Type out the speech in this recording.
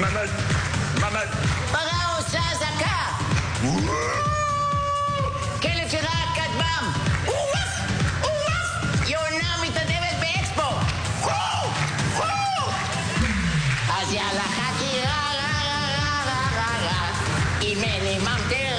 mamá, mamá. ¡Pagaos ya acá! ¡Que le Katbam! ¡Yonami te debes be expo! Hacia la haki, y me levanté,